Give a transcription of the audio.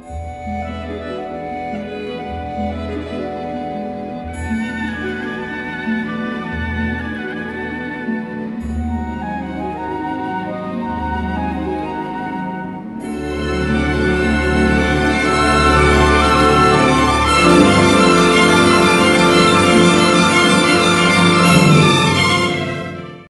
Bye.